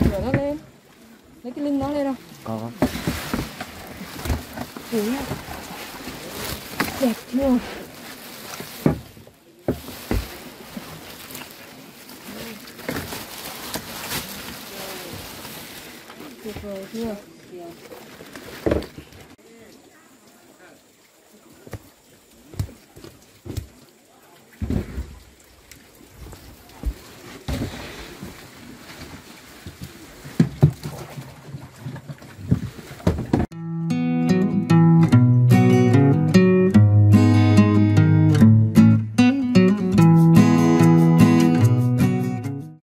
Rửa nó lên Lấy cái lưng nó lên không? có Ủa Đẹp chưa? Tuyệt vời chưa?